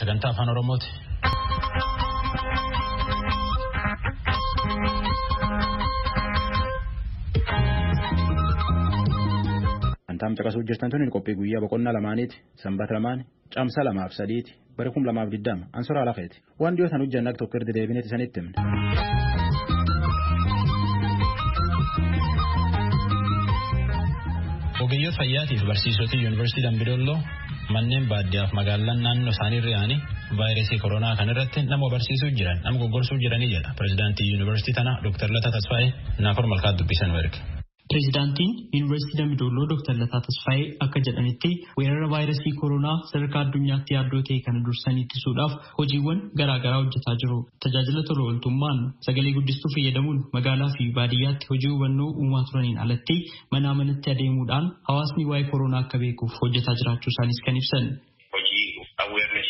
Sagantaa afaan Oromooti. Antaam caqasuu jirtan tuni qophii guyyaa boqonnaa lamaaniiti. Sanbata lamaan caamsa lamaaf sadiiti. Bara kum lamaaf diddama. Ansoraa lafeeti. Waan dhiyootan hojjanna tokko irra deebineeti sanitti himne. Ogeeyyoota fayyaatiif barsiisota yuunivarsiitii Dambidolloo manneen baadiyyaaf magaalaan naannoo isaanii yaa'anii vaayirasii koronaa kan irratti nama barsiisuu jiran nama goggorsuu jiranii jedha pirezidaantii yuunivarsiitii tanaa Dr. Lataa Tasfaayee Naafor Malkaa dubbisan erga. Pireezidaantiin Yuunivarsiitii Dambidolloo Dr. Lataa Tasfaayee akka jedhanitti weerara vaayirasii koronaa sadarkaa addunyaatti yaaddoo ta'e kana dursanii ittisuudhaaf hojiiwwan garaagaraa hojjetaa jiru. Tajaajila tola ooltummaan sagalee guddistuu fayyadamuun magaalaa fi baadiyyaatti hojii hubannoo uumaa turaniin alatti manaa manatti adeemuudhaan hawaasni waa'ee koronaa akka beekuuf hojjetaa jiraachuu isaaniis kan ibsan.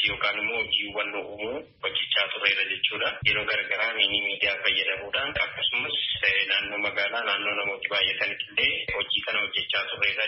Yookaan immoo hojii hubannoo uumuu hojjechaa tureera jechuudha. Yeroo garaagaraa miidiyaa fayyadamuudhaan akkasumas naannoo magaalaa naannoo namooti baay'atanitti illee hojii kana hojjechaa turreera.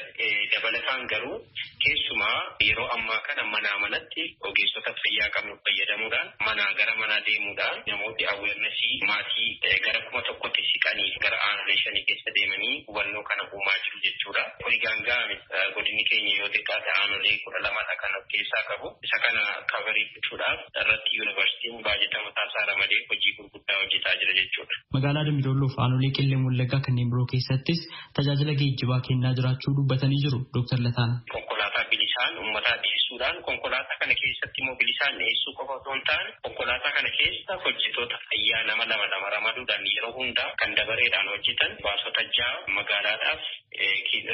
Dabalataan garuu keessumaa yeroo ammaa kana manaa manatti ogeessota fayyaa qabnu fayyadamuudhaan manaa gara manaa deemuudhaan namooti awweernesii maatii gara kuma tokkotti siqanii gara aanolee shanii keessa deemanii hubannoo kana uumaa jiru jechuudha. Kuni gaanga'ame godinni keenya yoo xiqqaate aanolee kudha lamadha kan of keessaa qabu. Isa kana kabarii gochuudhaaf irratti yuunivarsiitiin baajata mataasaa ramadee hojii gurguddaa hojjetaa jira jechuudha. Magaalaa Dambidolloo fi aanolee Qillee Wallaggaa kanneen biroo keessattis tajaajila geejjibaa kennaa jiraachuu dubbatanii jiru Dr. Lataan. Konkolaataa bilisaan uummataa dhiyeessuudhaan konkolaataa kana keessatti immoo bilisaan dhiyeessuu qofa otoo hin taane konkolaataa kana keessa hojjetoota fayyaa nama lama lama ramaduudhaan yeroo hundaa kan dabareedhaan hojjetan baasota ja'a magaalaadhaaf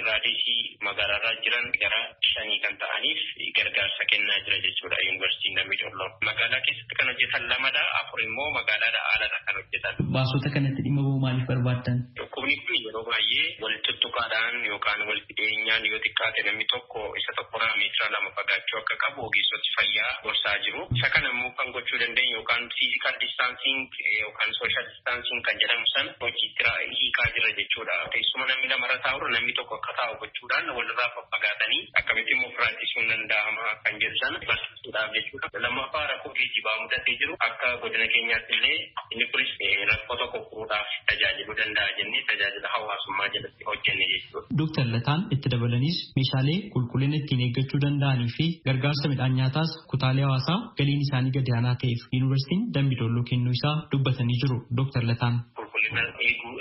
raadiyesii magaalaarraa jiran gara shanii kan ta'aniif gargaarsa kennaa jira jechuudha yuunivarsiitiin Dambidolloo. Magaalaa keessatti kan hojjetan lamadha afur immoo magaalaadha haaladha kan hojjetan. Baasota kanatti dhimma bahuu maaliif barbaaddan? Dhukkubni kun yeroo baay'ee wal tuttuqaadhaan yookaan wal dhiyeenyaan yoo xiqqaate namni tokko isa tokkorraa meetira lama fagaachuu akka qabu ogeessoti fayyaa gorsaa jiru. Isa kana immoo kan gochuu dandeenyu yookaan fiizikaal distaansiing yookaan sooshaal distaansiing kan jedhamu san hojiitti hiikaa jira jechuudha. Teessuma namni lamarra taa'urra namni tokko akka taa'u gochuudhaan walirraa faffagaatanii akkamitti immoo firaansiisuun danda'ama kan jedhu sana barsiisuudhaaf jechuudha. Lammaffaa rakkoo geejjibaa mudatee jiru akka godina keenyaatti illee inni kunis rakkoo tokko furuudhaaf tajaajiluu danda'a jennee tajaajila hawaasummaa jalatti hojjenne jechuudha. Dooktar Lataan itti dabalanis meeshaalee qulqullina ittiin eeggachuu danda'anii fi gargaarsa midhaan nyaataas kutaalee hawaasaa galiin isaanii gadi aanaa ta'eef yuunivarsiitiin Dambidolloo kennuu isaa dubbatanii jiru Dooktar Lataan. Qulqullina eeguu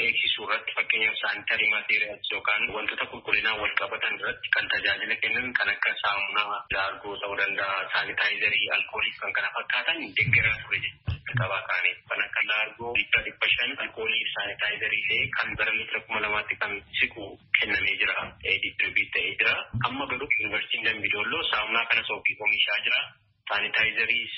fakkeenyaaf saanitarii maateriyaals yookaan wantoota qulqullinaan wal qabatan irratti kan tajaajila kennan kan akka saamunaa laargoo ta'uu danda'a saanitaayizarii alkoolii kan kana fakkaatan deeggaraa ture jechuudha. Qabaa kaanii kan akka laargoo liitira dhibba shan alkoolii saanitaayizarii illee kan bara liitira kuma lamaatti kan siqu kennamee jira. Distribiit ta'ee jira. Amma garuu yuunivarsiitiin Dambidolloo saamunaa kana soofii oomishaa jira. Saanitaayizariis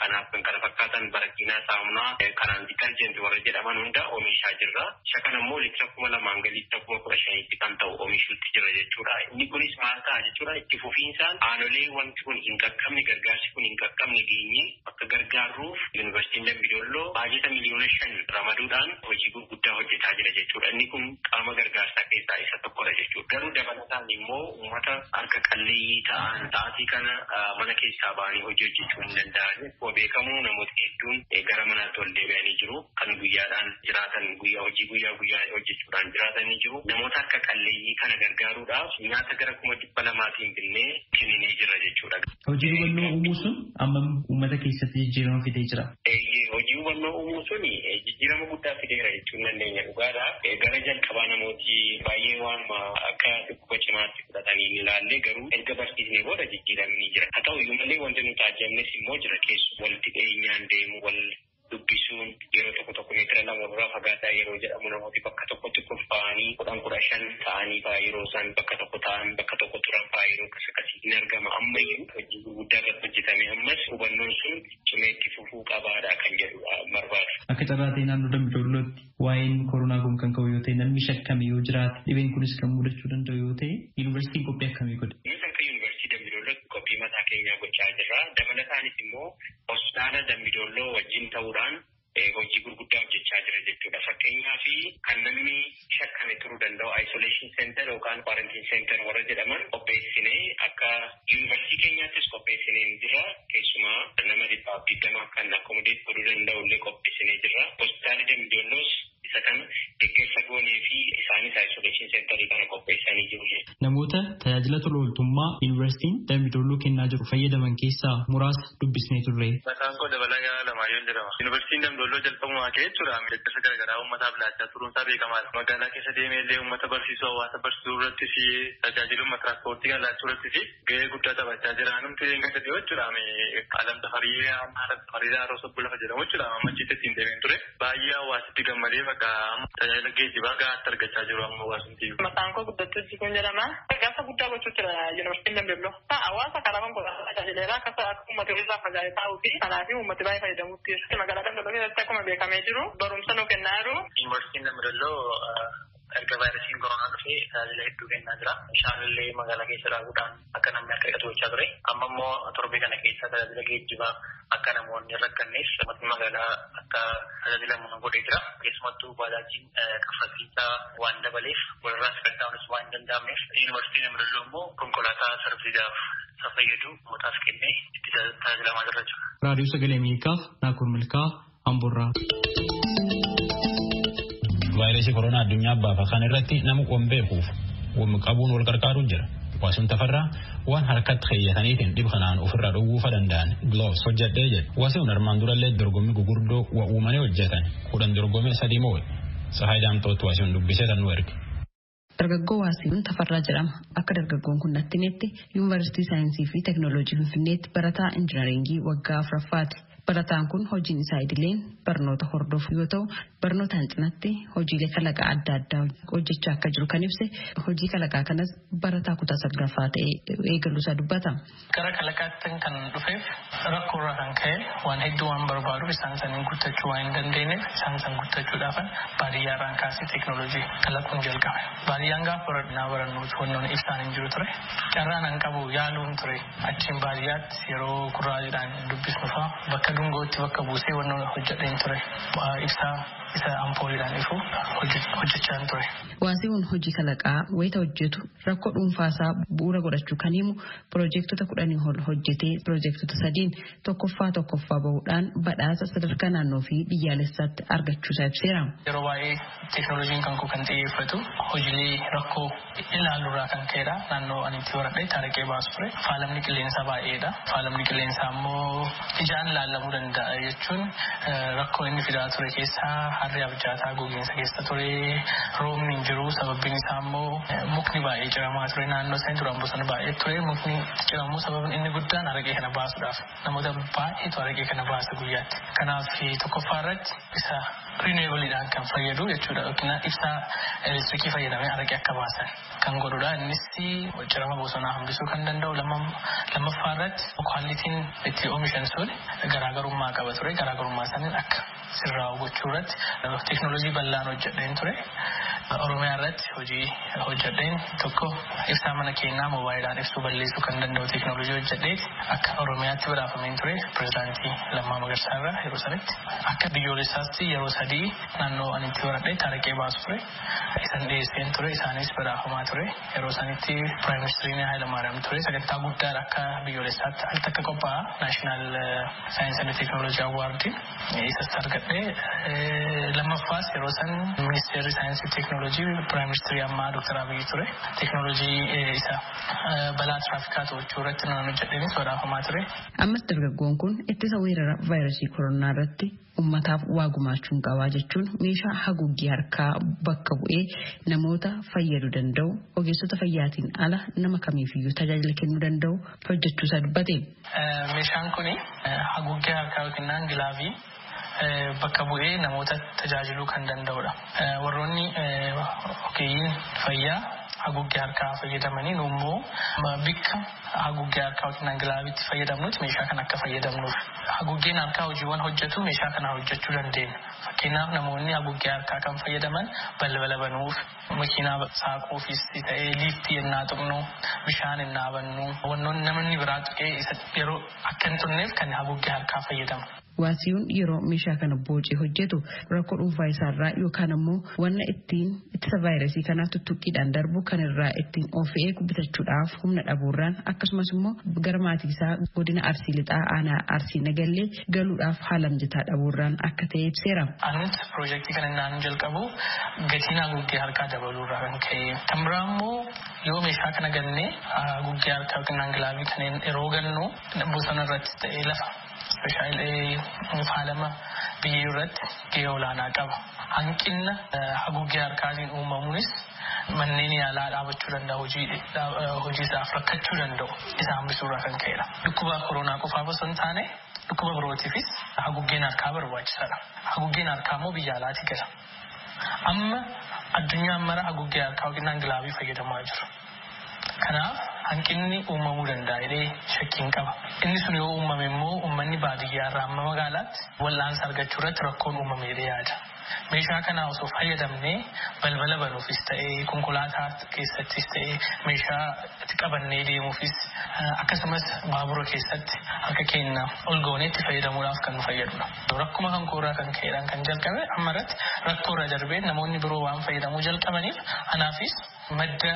kanaaf kan kana fakkaatan barakiinaa saamunaa kanaan ditarjenti warra jedhaman hunda oomishaa jirra. Isa kana immoo liitira kuma lamaan gadi liitira kuma kudha shaniitti kan ta'u oomishuutti jira jechuudha. Inni kunis maal ta'a jechuudha itti fufiinsaan aanolee wanti kun hin qaqqabne gargaarsi kun hin qaqqabne geenye akka gargaarruuf yuunivarsiitiin Dambidolloo baajeta miliyoona shan ramaduudhaan hojii gurguddaa hojjetaa jira jechuudha. Inni kun qaama gargaarsaa keessaa isa tokkodha jechuudha. Garuu dabalataan immoo uummata harka qalleeyyii ta'an sa'aatii kana mana keessaa ba'anii hojii hojjechuu hin danda'an. Akkuma beekamu namoota hedduun gara manaatti ol deebi'anii jiru. Kan guyyaadhaan jiraatan guyyaa hojii guyyaa guyyaa hojjechuudhaan jiraatanii jiru. Namoota akka qalleeyyii kana gargaaruudhaaf nyaata gara kuma dhibba lamaatiin binnee kenninee jira jechuudha. Hojii hubannoo uumuu sun ammam uummata keessatti jijjiirama fidee jira? Hubannoo uumuu sun jijjiirama guddaa fideera jechuun dandeenya dhugaadha. Gara jalqabaa namooti baay'ee waanuma akka dhukkuba cimaatti fudhatanii hin ilaalle garuu erga barsiisnee booda jijjiiramni jira. Haa ta'u iyyuu malee wanti nuti ajajamnes immoo jira keessu walitti dhiyeenyaan deemu wal dubbisuun yeroo tokko tokko meetira lama irraa fagaataa yeroo jedhamu namooti bakka tokkotti kurfaa'anii kudhan kudha shan ta'anii fa'aa yeroo isaan bakka tokko ta'an bakka tokko turan fa'aa yeroo akkas akkasii hin argama ammayyuu hojii gurguddaa irratti hojjetame ammas hubannoon sun cimee itti fufuu qabaadha kan jedhu barbaadu. Akka carraa ta'e naannoo Dambidollootti waa'een koronaa kun kan ka'u yoo ta'e namni shakkame yoo jiraate dhibeen kunis kan mudachuu danda'u yoo ta'e yuunivarsiitiin qophii akkamii godhe? dabalataanis immoo hospitaala dambidolloo wajjin ta'uudhaan hojii gurguddaa hojjechaa jira jechuudha. Fakkeenyaa fi kan namni shakkame turuu danda'u isolation center yookaan quarantine center warra jedhaman qopheessinee akka yuunivarsiitii keenyaattis qopheessineen jirra. Keessumaa nama dhibbaaf digdama kan akkomodeet godhuu danda'u illee qopheessinee jirra. Hospitaalli Dambidoolloos jira. Keessumaa deeggarsa goonee fi isaanis isolation centerii kana qopheessanii jiru. Namoota tajaajila tola ooltummaa yuunivarsiitiin Dambidolloo kennaa jiru fayyadaman keessaa muraasa dubbisnee turre. Maqaan koo Dabalagaa Alamaayyoo jedhama. Yuunivarsiitiin Dambidolloo jalqabumaa ka'ee jechuudha. Deeggarsa garaagaraa uummataaf laachaa turuunsaa beekamaadha. Magaalaa keessa deemee illee uummata barsiisuu hawaasa barsiisuu irratti fi tajaajiluma tiraanspoortii kan laachuu irratti fi gahee guddaa taphachaa jira. Namti eeggan sadii jechuudha. Alam tafarii haala tafarii haaroo sobbo lafa jedhamu jechuudha. Ammachiitti ittiin deemeen ture. Baay'ee hawaasitti gammadee bakka tajaajila geejjibaa gahaatti argachaa jiru amma hawaasumti. Maqaan koo guddattuu Jikuun jedhama. Gargaarsa guddaa gochuu jira yuunivarsiitiin Dambidolloo. Hawaasa karaa konkolaataa tajaajileera akka akka uummata irraa fagaatee taa'uu fi kanaaf uummati baay'ee fayyadamuutti. Magaalaa Dambidolloo keessatti akkuma beekamee jiru barumsa nu kennaa jiru. Yuunivarsiitiin Dambidolloo erga vaayirasiin koronaa dhufee tajaajila hedduu kennaa jira. Bishaanillee magaalaa keessa dhaabuudhaan akka namni akka dhiqatu gochaa ture. Amma immoo torbee kana keessa tajaajila geejjibaa akka namoonni rakkanneef uummatni magaalaa akka tajaajilamu godhee jira. Keessumattuu baajaajiin kaffaltiisaa waan dabaleef walirraa sagantaa'uunis waan hin danda'amneef yuunivarsiitiin Dambidolloo immoo konkolaataa sarbiisaaf isa fayyadu uummataaf kennee itti tajaajilamaa jirra jira. Raadiyoo Sagalee Ameerikaaf Naakur Milkaa Amborraa. Vaayirasii koronaa addunyaa baafa kan irratti nama qoon beekuuf qabuun wal qarqaaruun jira. Waasuun tafarraa waan harkatti keeyyataniitiin dhib kanaan ofirraa dhowwuufa danda'an gloves hojjedhee jedhe. Waasuun armaan durallee dorgommii gugurdoo waa uumanii hojjetan kudhan dorgomee sadii moo'e. Sahaay Daamtootti waasuun dubbisee kan nu erge. Dargaggoo Waasiiwwan Tafarraa jedhama. Akka dargaggoon kun natti himetti Yuunivarsiitii Saayinsii fi Teknooloojii Finfinneetti barataa Injinaringii waggaa afuraffaati. Barataan kun hojiin isaa idileen barnoota hordofu yoo ta'u barnootaan cinatti hojiilee kalaqaa adda addaa hojjechaa akka jiru kan ibse hojii kalaqaa kanas barataa kutaa saglaffaa ta'ee eegaluusaa dubbata. Gara kalaqaatti kan dhufeef rakkoorraa kan ka'e waan hedduu waan barbaadu isaan saniin guuttachuu waan hin dandeenyeef isaan san guuttachuudhaaf baadiyyaarraan kaasee teeknooloojii kalaquun jalqabe. Baadiyyaan gaafa baradnaa barannuutu wannoon ibsaan hin jiru ture. Carraan an qabu yaaluun ture achiin baadiyyaatti yeroo kuraajiidhaan dubbisnu fa'a bakka dungootti bakka buusee wannoon hojjedheen ture. Ibsaa isa ampooliidhaan ifu hojjechaan ture. Waasiiwwan hojii kalaqaa wayita hojjetu rakkoo dhuunfaasaa bu'uura godhachuu kan himu piroojektota kudhanii ol hojjetee piroojektota sadiin tokkoffaa tokkoffaa bahuudhaan badhaasa sadarkaa naannoo fi biyyaalessaatti argachuusaa ibseera. Yeroo baay'ee teeknooloojiin kan koo kan xiyyeeffatu hojiilee rakkoo ilaaluurraa kan ka'edha. Naannoo ani itti baradhee taarikee baasu ture. Faalamni qilleensaa baay'eedha. Faalamni qilleensaa immoo ijaan ilaalamuu danda'a jechuun rakkoo inni fidaa ture keessaa harri abjaataa gogiinsa keessa ture roobni hin jiru sababbiin isaa immoo mukni baay'ee ciramaa ture naannoo isaanii duraan bosona baay'ee ture mukni ciramuu sababni inni guddaan araqee kana baasuudhaaf namoota baay'eetu araqee kana baasa guyyaatti kanaaf tokkoffaa irratti isa rineebaliidhaan kan fayyadu jechuudha yookiin ibsaa elektirikii fayyadamee araqee akka baasan kan godhudha innis cirama bosonaa hambisuu kan danda'u lammaffaa irratti kwaalitiin itti oomishan sun garaagarummaa qaba ture garaagarummaa saniin akka sirraa gochuu irratti teeknooloojii bal'aan hojjedheen ture. Oromiyaa irratti hojii hojjedheen tokko ibsaa mana keenyaa moobaayilaan ibsuu balleessuu kan danda'u teeknooloojii hojjedhee akka Oromiyaatti badhaafameen ture pirezidaantii Lammaa Magarsaa irraa yeroo sanitti akka biyyoolessaatti yeroo sadii naannoo ani itti baradhee taarikee baasu ture. Isan dhiyeesseen ture isaanis badhaafamaa ture yeroo sanitti piraayim ministiriin Hayilamaariyaam ture sagantaa guddaa akka biyyoolessaatti al takka qophaa'a naashinaal saayinsii fi teeknooloojii awwaardii isas argadhee lammaffaas yeroo san ministeerri saayinsii teeknooloojii piraayim ministirii ammaa dooktar Abiyyi ture teeknooloojii isa balaa tiraafikaa to'achuu irratti nan hojjedheenis badhaafamaa ture. Ammas dargaggoon kun ittisa weerara vaayirasii koronaa irratti ummataaf waa gumaachuun qabaa jechuun meeshaa haguuggii harkaa bakka bu'ee namoota fayyaduu danda'u ogeessota fayyaatiin ala nama kamiifiyyuu tajaajila kennuu danda'u hojjechuusaa dubbate. Meeshaan kun haguuggii harkaa yookiin gilaavii bakka bu'ee namoota tajaajiluu kan danda'udha. Warroonni ogeeyyiin fayyaa haguuggii harkaa fayyadamanii immoo bakka haguuggii harkaa yookiin gilaaviitti fayyadamnutti meeshaa kana akka fayyadamnuuf. Haguuggeen harkaa hojiiwwan hojjetu meeshaa kana hojjechuu dandeenya. Fakkeenyaaf namoonni haguuggii harkaa kan fayyadaman balbala banuuf makiinaa saaquufis ta'ee liiftii yennaa tuqnu bishaan yennaa bannu wannoonni namni biraa tuqee yeroo akka hin xunneef kan haguuggii harkaa fayyadamu. Waasiyuun yeroo meeshaa kana boocee hojjetu rakkoo dhuunfaa isaarraa yookaan ammoo wanna ittiin ittisa vaayirasii kanaa tuttuqqiidhaan darbu kan irraa ittiin of eegu bitachuudhaaf humna dhabuurraan akkasumas immoo gara maatii isaa godina arsii lixaa aanaa arsii nagallee galuudhaaf haala mijataa dhabuurraan akka ta'e ibseera. Anis piroojeektii kana naan jalqabu gatiin haguuggee harkaa dabaluurraa kan ka'e. Kan biraa immoo yoo meeshaa kana gannee haguuggee harkaa yookiin gilaavii kanneen yeroo gannu bosona irratti ta'ee lafa Meeshaalee faalama biyyee irratti gahee olaanaa qaba. Hanqinna haguuggee harkaatiin uumamuunis manneen yaalaa dhaabachuu danda'a hojii isaaf rakkachuu danda'u isa hambisuurraa kan ka'edha. Dhukkuba koronaa qofaaf osoo hin taane dhukkuba birootiifis haguuggeen harkaa barbaachisaadha. Haguuggeen harkaa immoo biyya alaatii gala. Amma addunyaan mara haguuggee harkaa yookiin gilaavii fayyadamaa jiru. Kanaaf hanqinni uumamuu danda'a jedhee shakkiin qaba. Inni sun yoo uumame immoo uummanni baadiyyaa irraa amma magaalaatti wal'aansa argachuu irratti rakkoon uumamee yaada. Meeshaa kana osoo fayyadamnee balbala banuufis ta'ee konkolaataa keessattis ta'ee meeshaa qabannee deemuufis akkasumas baabura keessatti harka keenya ol gooneetti fayyadamuudhaaf kan nu fayyadudha. Rakkuma kan koorraa kan ka'eedhaan kan jalqabe amma irratti rakkoo irra darbee namoonni biroo waan fayyadamuu jalqabaniif anaafis madda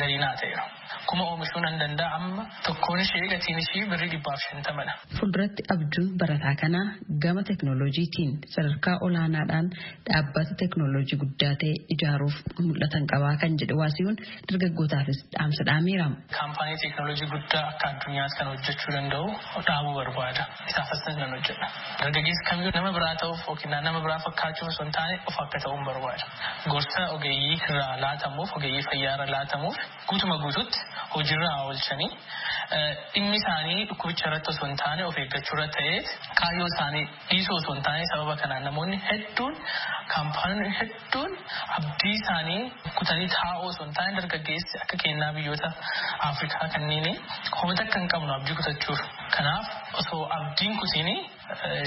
galiinaa ta'eera. Kuma oomishuu nan danda'a amma tokkoon ishee gatiin ishee birrii dhibbaaf shantamadha. Fuulduratti abjuun barataa kanaa gama teknooloojiitiin sadarkaa olaanaadhaan dhaabbata teknooloojii guddaa ta'e ijaaruuf mul'atan qabaa kan jedhe waasiyuun dargaggootaafis dhaamsa dhaameera. Kaampaanii teknooloojii guddaa akka addunyaatti kan hojjechuu danda'u dhaabuu barbaada. Isaaf asirratti nan hojjedha. Dargaggeessi kamiyyuu nama biraa ta'uuf yookiin nama biraa fakkaachuuf osoo hin taane of akka ta'uun barbaada. Gorsa ogeeyyii irraa laatamuuf ogeeyyii fayyaa irraa laatamuuf guutuma guututti hojiirra oolchanii dhimmi isaanii dhukkubicha irratti osoo hin taane of eeggachuu irra ta'ee kaayyoo isaanii dhiisuu osoo hin taane sababa kanaan namoonni hedduun kaampaaniin hedduun abdii isaanii kutanii taa'uu osoo hin taane dargaggeessi akka kennaa biyyoota Afrikaa kanneen homata akka hin qabnu abdii kutachuuf. Kanaaf osoo abdiin kutiini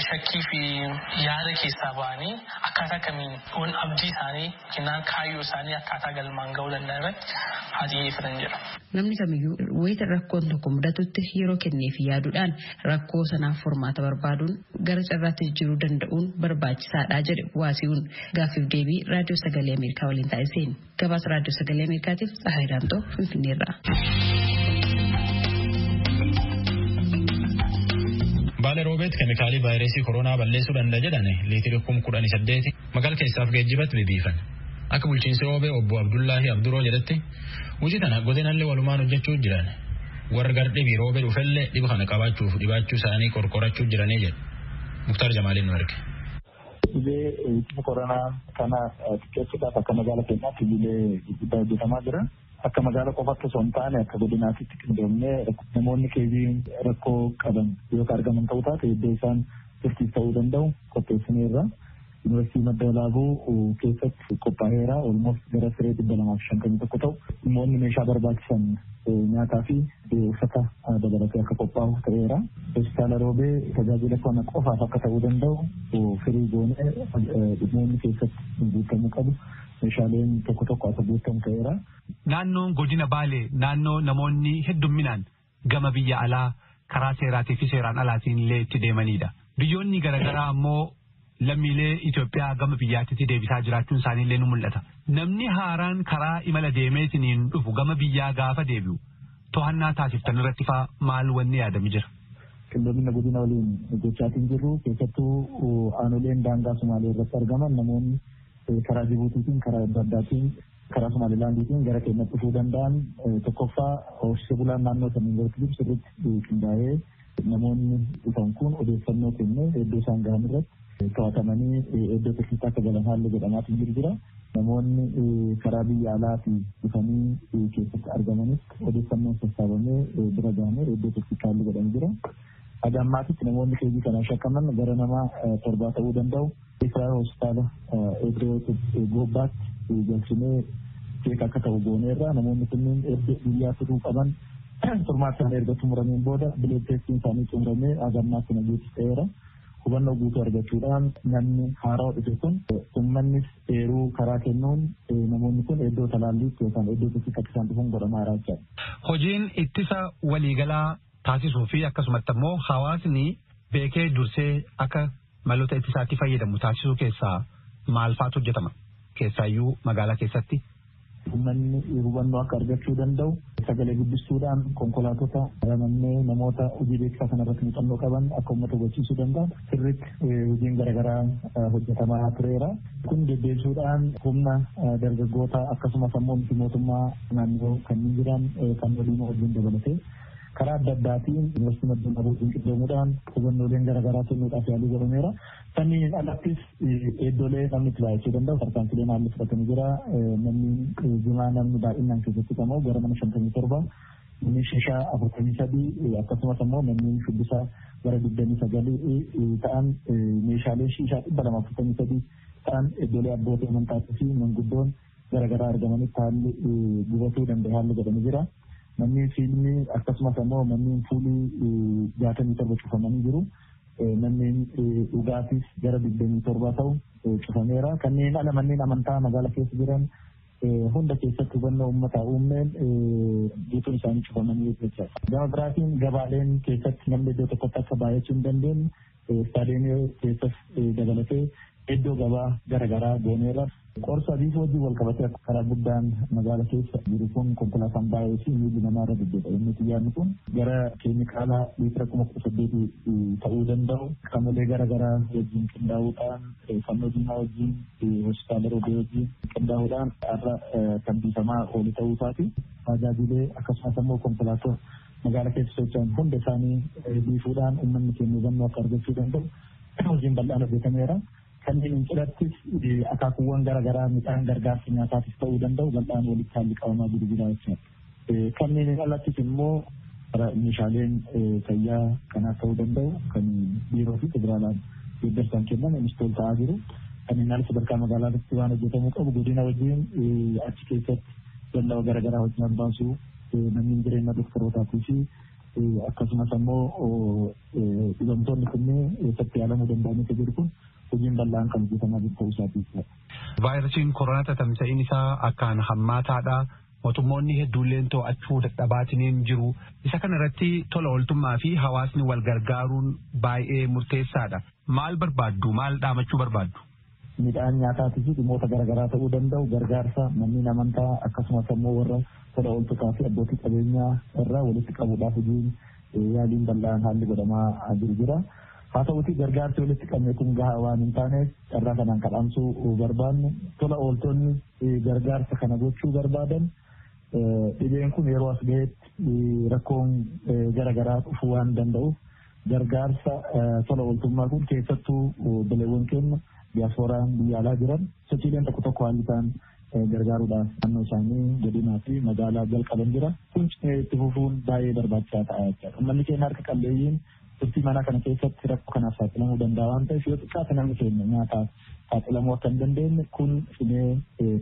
shakkii fi yaada keessaa ba'anii akkaataa kamiin waan abdii isaanii yookiin kaayyoo isaanii akkaataa galmaan ga'uu danda'an irratti haa xiyyeeffatan jedha. Namni kamiyyuu wayita rakkoon tokko mudatutti yeroo kenneef yaaduudhaan rakkoo sanaaf furmaata barbaaduun gara carraatti jijjiiruu danda'uun barbaachisaadha jedhe waasiyuun gaaffiif deebii raadiyoo sagalee Ameerikaa waliin taasiseen gabaasa raadiyoo sagalee Ameerikaatiif Tsahaay Daamtoo Finfinneerraa. Baala roobeet keemikaalii vaayirasii koronaa balleessuu danda'a jedhame liitiri kum kudhanii saddeeti magaala keessaaf geejjibatti bibiifan. Akka bulchiinsi roobee obbo Abdullaahi Abduroo jedhetti hojii kana godinallee walumaan hojjechuu jiran warra gar dhibii roobee dhufellee dhiba kana qabaachuuf dhibaachuu isaanii qorqorachuu jiranii jedhu. Muktaar Jamaaliin nu erge. Dhibee koronaa kana xiqqeessuudhaaf akka magaala keenyaatti hojiilee gurguddaa hojjetamaa jira. Akka magaala qofaatti osoo hin taane akka godinaatitti qindoomnee namoonni keezii rakkoo qaban yoo argaman ta'uu taate iddoo isaan turtiis ta'uu danda'u qopheessineerra. Yuunivarsiitii Madda Walaabuu keessatti qophaa'eera. Olmoos gara siree dhibba lamaaf shantamii tokko ta'u dhimmoonni meeshaa barbaachisan nyaataa fi uffata dabalatee akka qophaa'u ta'eera. Hospitaala Roobee tajaajila kana qofaaf akka ta'uu danda'u firii goonee dhimmoonni keessatti guutamuu qabu. Meeshaaleen tokko tokko akka guutamu ta'eera. Naannoon godina Baalee naannoo namoonni heddumminaan gama biyya alaa karaa seeraatii fi seeraan alaatiin illee itti deemanidha. Biyyoonni garaagaraa ammoo lammiilee Itoophiyaa gama biyyaatti deebisaa jiraachuun isaanii illee ni mul'ata. Namni haaraan karaa imala deemeetiin dhufu gama biyyaa gaafa deebi'u to'annaa taasiftan irratti faa maal wanni yaadame jira. Qindoomina godina waliin gochaatiin jirru keessattuu aanoleen daangaa Sumaalee irratti argaman namoonni karaa Jibuutiitiin karaa adda addaatiin karaa Somaalilaandiitiin gara keenyatti dhufuu danda'an tokkoffaa horsiisee bulaan naannoo saniin irratti jiru sirriitti qindaa'ee namoonni dhufan kun odeeffannoo kennee iddoo isaan gahan irratti to'atamanii iddoo tursiisaa akka galan haalli godhamaatiin jiru jira. Namoonni karaa biyya alaatii dhufanii keessatti argamanis odeeffannoon sassaabamee bira gahamee iddoo tursiisaa haalli godhamee jira. Haga ammaatitti namoonni keejii kanaan shakkaman gara nama torbaa ta'uu danda'u. Israa'el hospitaala Ebree Goobbaatti galchinee keeka akka ta'u gooneerra namoonni kunniin erga biyyaa turuu qaban isaanii erga xumurameen booda bilee teestiin isaanii xumuramee haga ammaatti nageetti ta'eera. Hubannoo guutuu argachuudhaan namni haaraa dhufe kun uummannis eeruu karaa kennuun namoonni kun iddoo talaalliitti yookaan iddoo tokkotti akka isaan dhufan godhamaa jira. Hojiin ittisa waliigalaa taasisuu fi akkasumatti immoo hawaasni beekee dursee akka maloota ittisaatti fayyadamu taasisuu keessaa maal faatu hojjetama keessaayyuu magaalaa keessatti. Uummanni hubannoo akka argachuu danda'u sagalee guddistuudhaan konkolaatota ramannee namoota hojii beeksisaa kanarratti muuxannoo qaban akka uummata hubachiisuu danda'an sirriitti hojiin garaagaraa hojjetamaa tureera. Kun deddeebisuudhaan humna dargaggoota akkasumas ammoo miti mootummaa naannoo kanneen jiran kan waliin wajjin dabalatee karaa adda addaatiin yuunivarsiitii madda waliin qindoomuudhaan hubannooleen garaagaraa kennuudhaaf yaalii godhameera. Sanniin alattis iddoolee namni itti baay'achuu danda'u tarkaanfileen haalli fudhatamee jira. Namni jimaa namni baay'inaan keessatti qabamu gara mana shantamii torba namni shishaa afurtamii sadii akkasumas ammoo namni shubbisaa gara digdamii sagalii ta'an meeshaalee shishaa dhibba lama afurtamii sadii ta'an iddoolee abbootii amantaatii fi manguddoon garaagaraa argamanitti haalli gubatuu danda'e haalli godhamee jira. Manneen fiilmii akkasumas ammoo manneen fuulii jaatamii torba cufamanii jiru. Manneen dhugaatis gara digdamii torba ta'u cufameera. Kanneen ala manneen amantaa magaala keessa jiran hunda keessatti hubannoo uummataa uumneen guutuun isaanii cufamanii jechuudha. Gama biraatiin gabaaleen keessatti namni iddoo tokkotti akka baay'achuu hin dandeenye istaadiyoomii keessas dabalatee iddoo gabaa garaagaraa gooneera. Qorsa adii wajjin wal qabatee karaa guddaan magaala keessa jiru kun konkolaataan baay'ee fi miilli namaa irra deddeebi'a. Inni xiyyaarri kun gara keemikaala liitira kuma kudha saddeeti ta'uu danda'u qaamolee garaagaraa wajjin qindaa'uudhaan fannoo diimaa wajjin hospitaala roobee wajjin qindaa'uudhaan har'a kan biifamaa oolu ta'uu isaati. Tajaajilee akkasumas ammoo konkolaattota magaala keessa socho'an hunda isaanii biifuudhaan uummanni keenya hubannoo akka argachuu danda'u hojiin bal'aan hojjetameera. Kanneen cidhattis akaakuuwwan garaagaraa midhaan gargaarsa nyaataatis ta'uu danda'u bal'aan walitti haalli qabamaa jiru jira jechuudha. Kanneen alattis immoo meeshaaleen fayyaa kanaaf ta'uu danda'u kan biiroo fi federaalaan deeggarsaan kennan innistool ta'aa jiru. Kanneen ala sadarkaa magaalaatti waan hojjetamuu qabu godina wajjin achi keessatti dallaa garaagaraa hojii baasuu manneen jireenya doktorootaatii fi akkasumas ammoo dhibamtoonni kunneen eessatti yaalamuu danda'anii jiru kun hojiin bal'aan kan hojjetamaa ta'uu isaati. Vaayirasiin koronaa tamsa'iin isaa akkaan hammaataadha. Mootummoonni hedduulleen to'achuu dadhabaatiniin jiru. Isa kana irratti tola ooltummaa fi hawaasni wal gargaaruun baay'ee murteessaadha. Maal barbaaddu? Maal dhaamachuu barbaaddu? Midhaan nyaataatii fi dhimmoota garaagaraa ta'uu danda'u gargaarsa manneen amantaa akkasumas ammoo warra tola ooltotaa fi abbootii qabeenyaa irraa walitti qabuudhaaf hojiin yaaliin bal'aan haalli godhamaa jiru jira. Haa ta'uti gargaarsi walitti qabne kun gahaa waan hin taaneef carraa kanaan kadhaamsuu barbaannu tola ooltonni gargaarsa kana gochuu barbaadan dhibeen kun yeroo as gaheetti rakkoon garaagaraa dhufuu waan danda'uuf gargaarsa tola ooltummaa kun keessattuu bileewwan keenya diyaaspooraan biyya alaa jiran sochiileen tokko tokko haalli isaan gargaaruudhaaf naannoo isaanii godinaa fi magaalaa jalqaban jira kun itti fufuun baay'ee barbaachisaa ta'a jechuudha. Uummanni keenya harka qalleeyyiin turtii mana kana keessatti rakkoo kanaaf saaxilamuu danda'a waan ta'eef yoo xiqqaate namni keenya nyaataaf saaxilamuu akka hin dandeenye kun cimee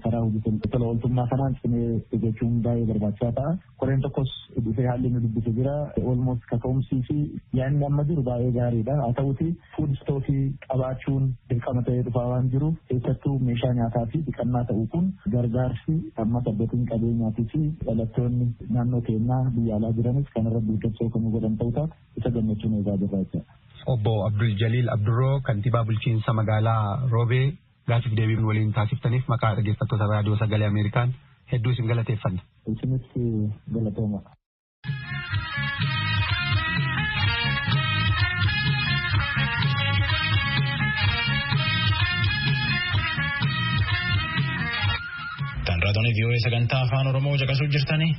karaa hojii tola ooltummaa kanaan cimee gochuun baay'ee barbaachisaa ta'a. Koreen tokkos dhufee haalli nu dubbise jira. Olmost kaka'umsii fi yaadni amma jiru baay'ee gaariidha. Haa ta'uti fuud istookii qabaachuun dirqama ta'ee dhufaa waan jiru keessattuu meeshaa nyaataa fi dhiqannaa ta'uu kun gargaarsi ammas abbootiin qabeenyaatii fi dhalattoonni naannoo keenyaa biyya alaa jiranis kanarra deeggarsa kan godhan ta'uu taatu isa gammachuun eegaa jirra jechuudha. Obbo Abdul Jaliil Abdurroo kantiibaa bulchiinsa magaalaa Roobee gaaffiif deebii waliin taasiftaniif maqaa dhaggeeffattoota raadiyoo sagalee Ameerikaan hedduu isin galateeffanna. Isinis galatooma. Tan raadiyoo vii'oo'ee sagantaa afaan Oromoo caqasuu jirtanii.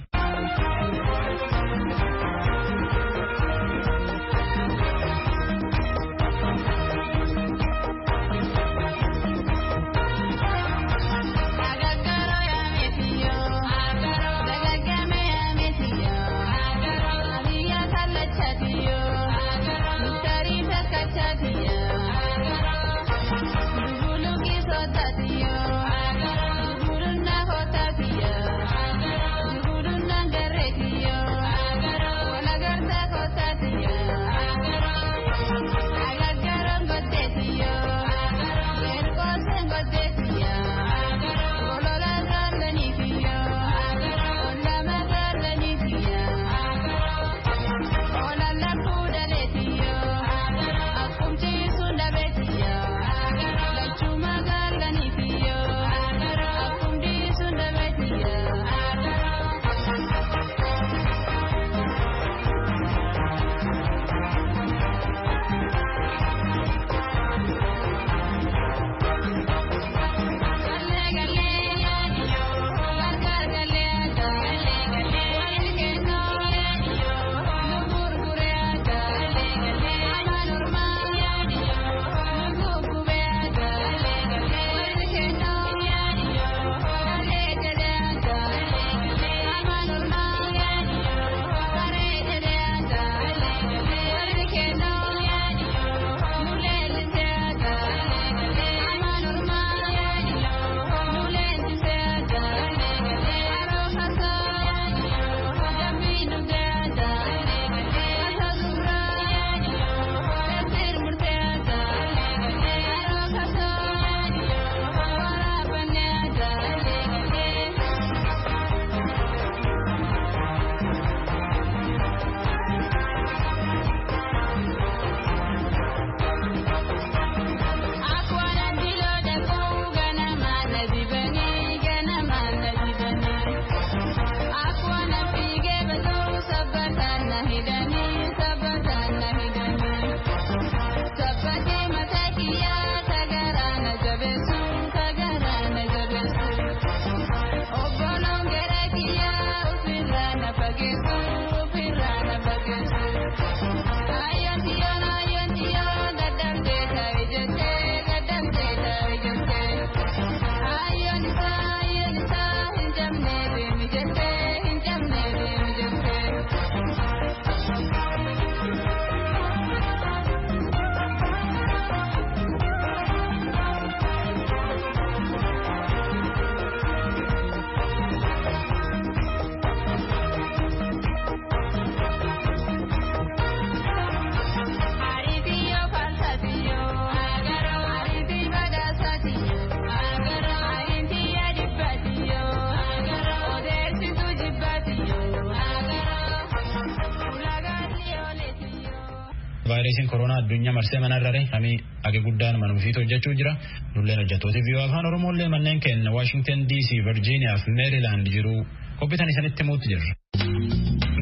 Addunyaa marsee manarrare kami age guddaan manuufiitu hojjechuu jira. Nulleen hojjettooti biyya afaan Oromooillee manneen keenya Washington DC, Virginia fi Maryland jiru qophiitan isanitti himuutti jirra.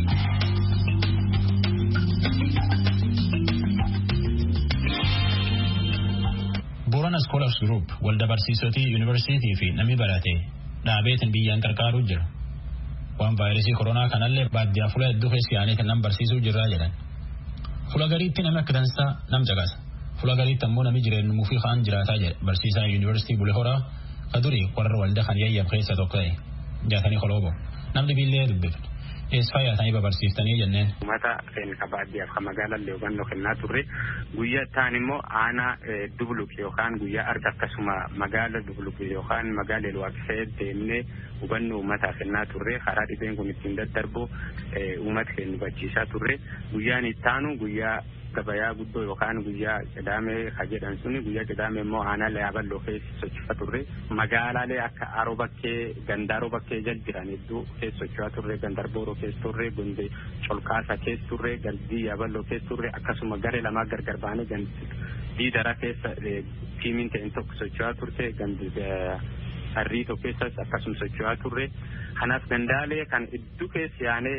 Boorana Scholars Group walda barsiisotii yuunivarsiitii fi namni barate dhaabeetiin biyyaan qarqaaruu jira. Waan vaayirasii koronaa kanallee baadiyyaa fuula hedduu keessa yaa'anii nam barsiisuu jirraa jedhan. Fuula gariitti namni akka dansaa nam caqasa. Fuula gariitti ammoo namni jireenyumuu fi kaan jiraataa jedha. Barsiisaan yuunivarsiitii Bulee Horaa ka durii warra walda kan yayyab keessa tokko ta'e. Jaatanii koloobo. Namni billee dubbifne. Eessaa yaatanii babarsiiftanii jenneen. Uummata ka baadiyyaaf kan magaalallee hubannoo kennaa turre guyyaa ta'an immoo aanaa dubluk yookaan guyyaa arga akkasuma magaala dubluk yookaan magaala ilwaaqsee deemnee hubannoo uummataaf kennaa turre karaa dhibeen kun ittiin daddarbu uummata keenya hubachiisaa turre guyyaan ittaanu guyyaa gabayaa guddoo yookaan guyyaa qidaamee ka jedhan suni guyyaa qidaamee immoo aanaalee yaaballoo keessa socho'aa turre. Magaalaalee akka aroo bakkee gandaaroo bakkee jal jiran hedduu keessa socho'aa turre gandarbooroo keessa turre gonde colqaasa keessa turre galdii yaaballoo keessa turre akkasuma garee lamaa gargar baanee diidara keessa tiimiin ta'in tokko socho'aa turte gandi harrii tokko keessas akkasuma socho'aa turre kanaaf gandaalee kan hedduu keessa yaanee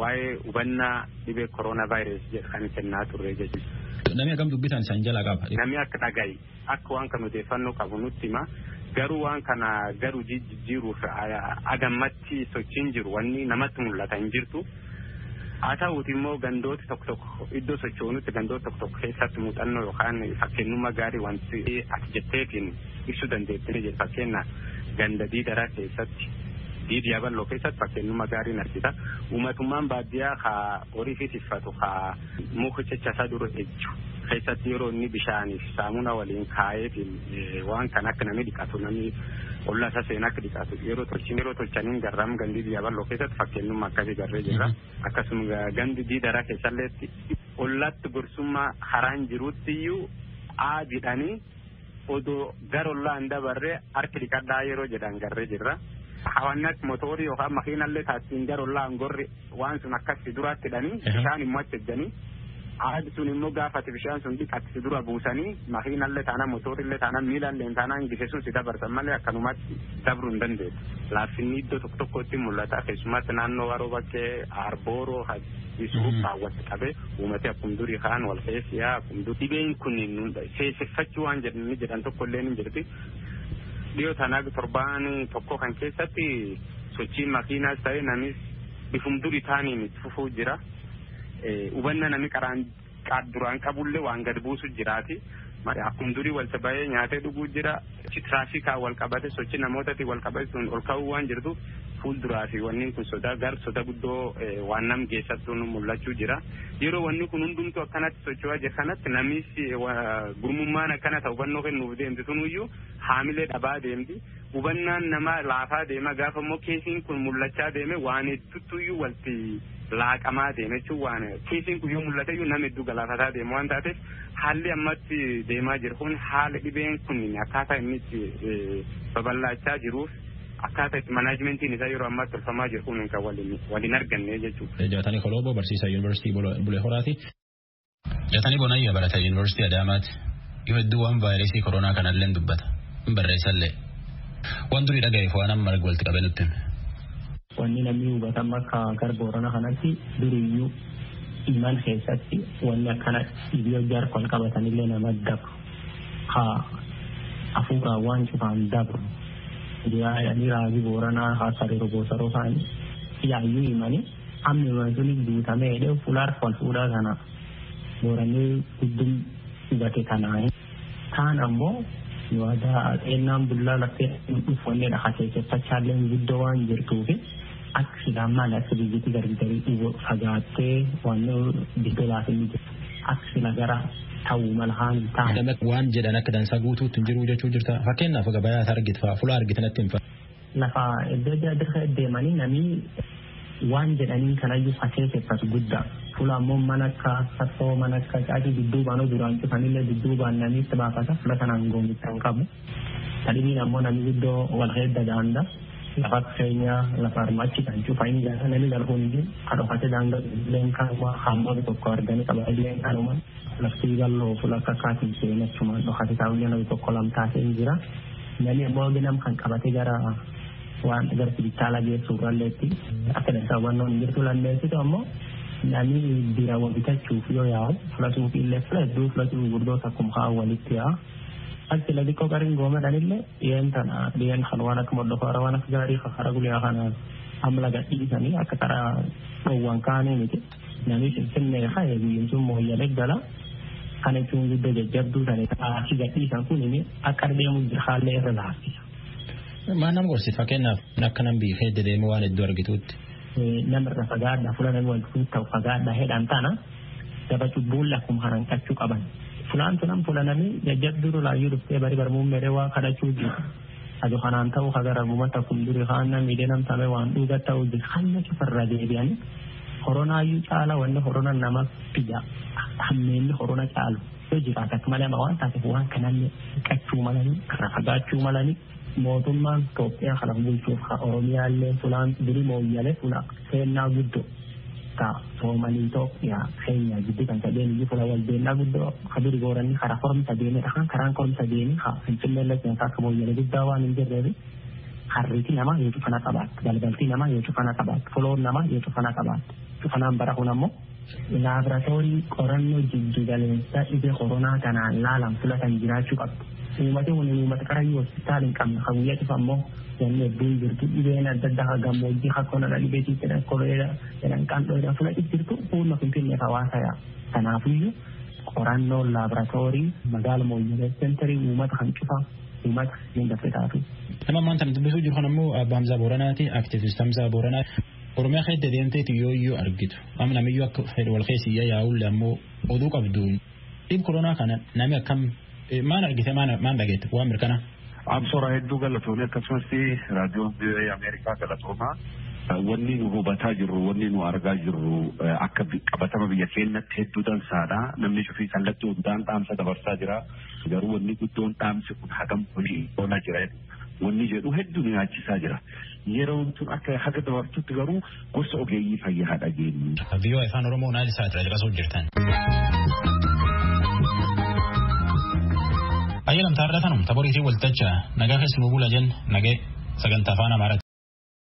waa'ee hubannaa dhibee koronaa vaayirasii kan kennaa turre jechuudha. Namni akkam dubbisan isaan jalaa qaba. Namni akka dhaga'i akka waan kan odeeffannoo qabu nutti hima. Garuu waan kana garuu jijjiiruuf agammatti sochiin jiru wanni namatti mul'ata hin jirtu. Haa ta'uuti immoo gandooti tokko tokko iddoo sochoonutti gandoota tokko tokko keessatti muuxannoo yookaan fakkeenyummaa gaarii wanti ati jetteetiin ibsuu dandeettini jedhu fakkeenya ganda diidaraa keessatti diidi yaaballoo keessatti fakkeenyummaa gaarii argita. Uummatummaan baadiyyaa ka horii fi tiffatu ka muka cechasaa dura ejju keessatti yeroo inni bishaaniif saamuna waliin kaayeetiin waan kan akka namni dhiqatu namni ollaa isaa seenaa akka dhiqatu yeroo tolchin yeroo tolchaniin garraam gandi yaaballoo keessatti fakkeenyummaa akkasii garree jirra. Akkasuma gandi diidaraa keessalleetti ollaatti gorsummaa haraan jirutti iyyuu aadidhanii odoo gara ollaan dabarree harki dhiqadhaa yeroo jedhan garree jirra. Hawannatti mootorii yookaan makiinallee taasisin gara ollaan gorri. Waan sun akkasi duraatti hidhanii bishaan immoo achi ejjanii aadi sun immoo gaafate bishaan sun dhiqatti dura buusanii makiinallee taanaan mootorillee taanaan miilallee taanaan gise sun si dabarsan malee akkanumatti dabruu hin dandeessu. Laaffinni iddoo tokko tokkotti mul'ata. Keessumatti naannoo waroo bakkee arbooroo isuuf kaawwatti qabee uummati akkuma durii kaan wal keessiyaa akkuma durii dhibeen kun seesseffachuu waan jedhan tokko illee ni jirti. Dhiyoo tanaa torbaan tokko kan keessatti sochiin makiinaas ta'e namis bifum durii taaniin itti fufuu jira. Hubanna nami qaraan duraan qabullee waan gad buusu jiraati. Akkuma durii walta bahee nyaatee dhuguu jira. Tiraafikaa wal qabate sochii namootatti wal qabate sun ol ka'uu waan jirtu fuulduraa fi wanni kun sodaa gar soda guddoo waan nam geessattu mul'achuu jira. Yeroo wanni kun hundumtuu akkanatti socho'aa jira kanatti namis gurmummaan akkana ta'u hubannoo kennuuf deemti sunuyyuu haamilee dhabaa deemti. Hubannaan namaa laafaa deema gaafa immoo keesiin kun mul'achaa deeme waan hedduutuyyuu walti laaqamaa deeme jechuun waan keesiin kun yoo mul'ate iyyuu nama hedduu galaafataa deema waan taateef haalli ammatti deemaa jiru kun haala dhibeen kun akkaataa inni itti babal'achaa jiruuf akkaataa itti manaajimentiin isaa yeroo ammaatti tolfamaa jiru kun kan waliin arganne jechuudha. Jaatanii Koloobo barsiisaa yuunivarsiitii Bulee Horaati. Jaatanii Bonayyaa barataa yuunivarsiitii Adaamaati. Yoo hedduu waan vaayirasii koronaa kanallee dubbata. Hin barreessallee. Waan durii dhagayeef waan amma walitti qabee nutti hime. Wanni namni hubatamu akka gara boorana kanatti duriyyuu iman keessatti wanni akkana dhibee jaarkon qabatanillee nama dabru. Hafuuraan waan cufaan dabru. Yaadanii raajii booranaa haa sariiru boosaroo isaanii yaayyuu himanii himan suni guutamee dheehu fulaar wal fuudhaa kana booranii guddum hubate kanaa. Kaan ammoo waadaa xeennaan bullaa laftee dhufannedha haseesseffachaallee guddoo waan jirtuufi akka sigaan maal akka biyyatti gargarii fagaattee waan giddoo laafinni jirtu akka sila gara ta'uu mala haan ta'an. Waan jedhan akka dansaa guutuutti hin jiru jechuu jirta. Fakkeenyaaf gabayaa argit fa'a fulaa argitan itti hin fa'a. Lafa iddoo jaadirra deemanii namni waan jedhanii kanayyuu haseesseffatu guddaa. Fula ammoo mana akka sassoo mana akka caatii dudduubaan duraan cufanillee dudduubaan namni itti baafata fula kanaan goomicha hin qabu. Sadhibiin ammoo namni guddoo wal heedda daanda lafa keenya lafa armaachi kan cufa inni gaafa namni galfu hundi kan dhokate daangaa illeen kanuma hamma tokko arganii qaba illeen kanuma lafti bal'oo fuula akka akkaatiin seenaa achumaan dhokate taa'uun namni tokko lamtaasee hin jira. Namni immoo ginam kan qabate gara waan gara sibitaala geessu irralleetti akka dansaa hubannoon hin jirtu lammeessitu ammoo namni biirawwan bitachuuf yoo yaa'u suuqii illee fuula hedduu fuula gurguddoota akkuma haa walitti yaa'a. Achi la xiqqoo qariin goomadhanillee dhiyeen tana dhiyeen kan waan akka moddofaara waan akka gaarii kakara guyyaa kana amma laga dhiisanii akka karaa dhoowwan kaanii miti namni finfinnee ka'e biyyin sun mooyyalee gala kana jechuun guddoo jajjabduu tane achi gadhiisan kun akka deemu haallee irra laaffisa. Maan nama gorsi fakkeenyaaf akka nam biifee dedeemee waan iddoo argituutti. Namirra fagaadhaa fuula namni wanti ta'u fagaadhaa hedhaan tana daba cubbuun akkuma haranqachuu qaban. fulaan tunan fulananii jajjabduru laayyuu dhuftee bari barmuun meree waa kadhachuu jiru. Ado kanaan ta'u hagara gumata fuulduri haan namni deemam tame waan dhuga ta'u jiru hanna cufarra deebi'anii horonaayyuu caala wanni horona nama fida hammeenni horona caalu yoo jiraate akka malee waan taateef waan kanallee dhiqachuu malanii karra fagaachuu malanii mootummaan Itoophiyaa kana bulchuuf Oromiyaallee fulaan durii mooyyalee fula seennaa guddoo ka soomanii Itoophiyaa keenya giddu kan. Sadeen iyyuu fula walbeennaa guddoo ka duri gooranni karaa koromsa deemee dhakaan karaan koromsa deemee ha finfinnee lacheen akka mooyyalee guddaa waan hin jirreefi harriiti namaa yoo cufana qabaatti galgaltii namaa yoo cufana qabaatti foloon namaa yoo cufana qabaatti cufanaan bara kun ammoo laaboraatoorii qorannoo jiddugaleessaa dhibee koronaa kanaan laalan filatan jiraachuu qabdi. Uummati kun uummata qarayyuu hospitaal hin qabne kan guyyaa cufa ammoo wanni hedduun jirtu dhibeen adda addaa kan gammoojjii akka onala dhibee jedhan koleera jedhan qaandoo jedhan fudhati jirtu fuulma finfinneef hawaasa yaa. Kanaafiyyuu qorannoo laaboraatoorii magaala mooyyalee seenterii uummata kan cufa uummata hin dafee taatu. Nama ammaan tan dubbisuu jiru kan ammoo Abbaa Hamzaa Booranaati, Aktiivist Hamzaa Booranaa. Oromiyaa keessa deemteeti yoo iyyuu argitu. Amma namiyyuu akka wal keessa iyyaa yaa'ulle ammoo oduu qabdu. Dhib koronaa kana nami akkam maan argite maan dhageette waan mirkana. Absoora hedduu galatoomee akkasumas raadiyoon biyya Ameerikaa galatoomaa. Wanni nu hubataa jirru, wanni nu argaa jirru akka qabatama biyya keenyatti hedduu dansaadha. Namni cufii kallattii hundaan dhaamsa dabarsaa jira. Garuu wanni guddoon dhaamsi kun hagam hojii oolaa jira. Wanni jedhu hedduu nu yaachisaa jira. Yeroon tun akka haga dabartutti garuu gosa ogeeyyii fayyaa dhageenyu. Biyyoo afaan Oromoo naal isaa caqasuuf jirtan. Ayyalamtaa irra tanum taboriitii waltacha nagaa keessumaa bula jen nagee sagantaa afaan Amaaraatti.